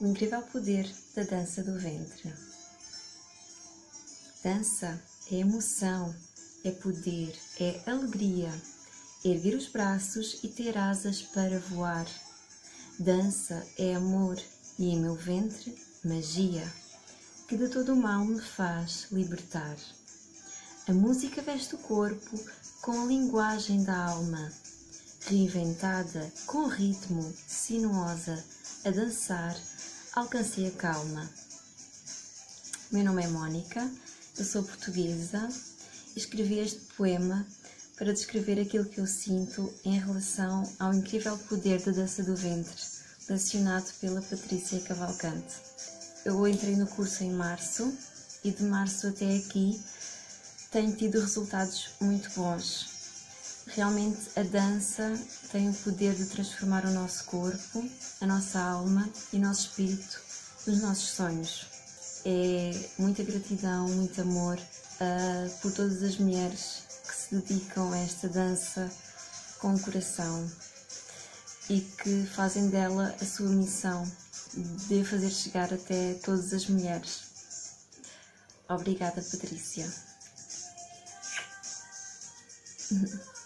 o incrível poder da dança do ventre. Dança é emoção, é poder, é alegria, erguer os braços e ter asas para voar. Dança é amor e em meu ventre magia, que de todo o mal me faz libertar. A música veste o corpo com a linguagem da alma, reinventada com ritmo, sinuosa, a dançar, alcancei a calma. Meu nome é Mónica, eu sou portuguesa e escrevi este poema para descrever aquilo que eu sinto em relação ao incrível poder da dança do ventre, lecionado pela Patrícia Cavalcante. Eu entrei no curso em março e de março até aqui tenho tido resultados muito bons. Realmente a dança tem o poder de transformar o nosso corpo, a nossa alma e o nosso espírito nos nossos sonhos. É muita gratidão, muito amor uh, por todas as mulheres que se dedicam a esta dança com o coração e que fazem dela a sua missão de fazer chegar até todas as mulheres. Obrigada, Patrícia.